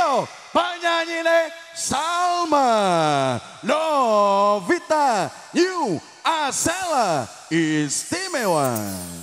lo penyanyi Salma Novita New Asela Istimewa.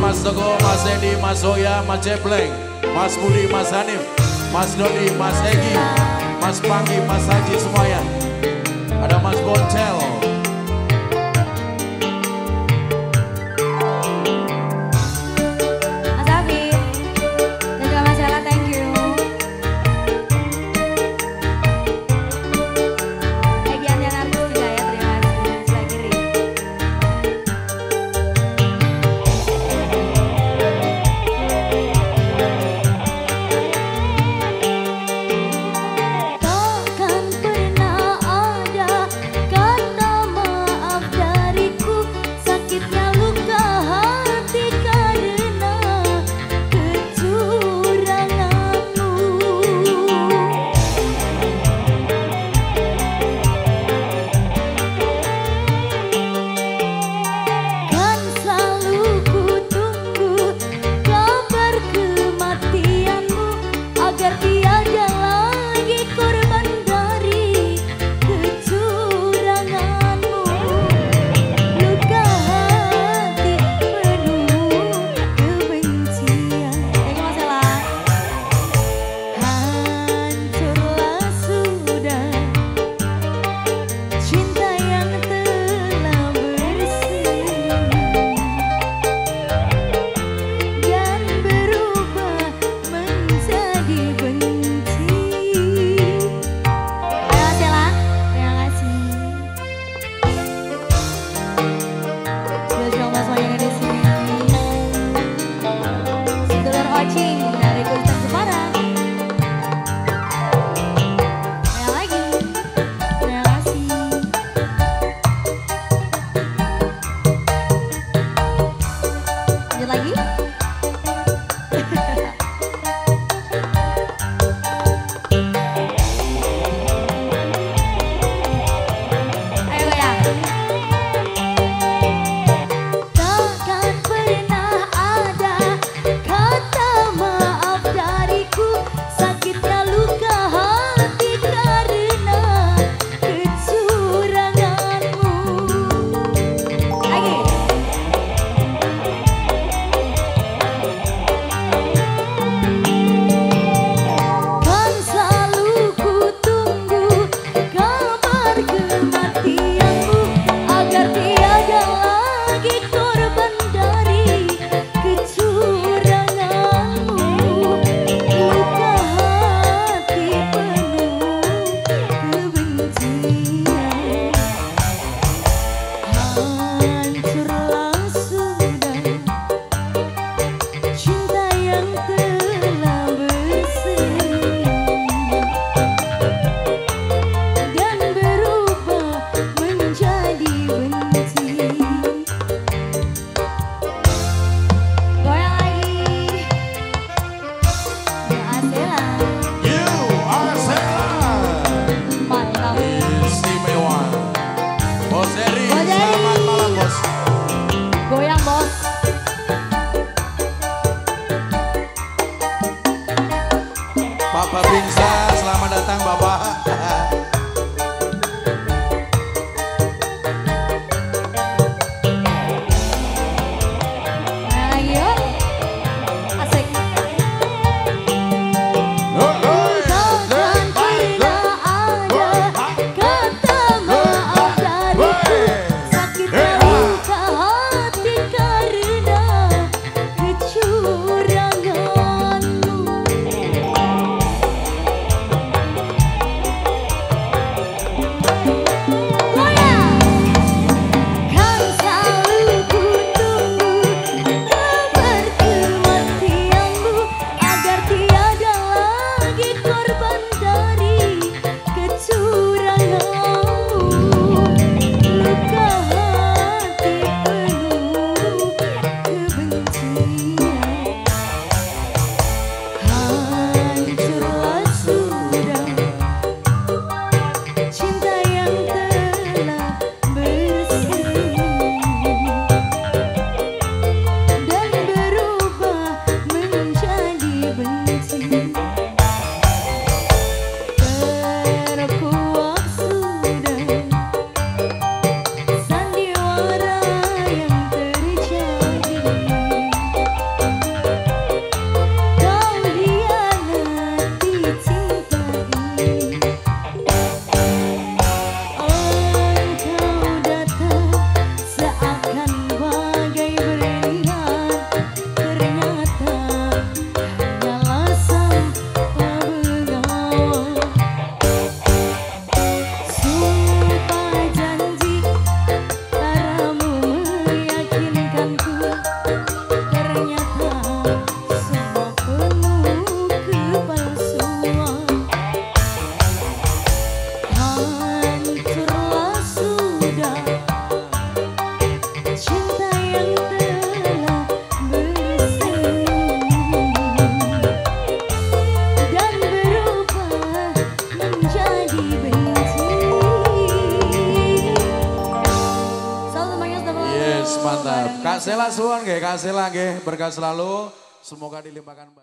Mas Teguh, Mas Edi, Mas Zoya, Mas Jebleng, Mas Budi, Mas Hanif, Mas Dodi, Mas Egi, Mas Panggi, Mas Haji semuanya. Ada Mas Boncel, watching. Bapak Binsa, selamat datang Bapak. Suwon nggih, Kak Sela nggih, berkah selalu. Semoga dilimpahkan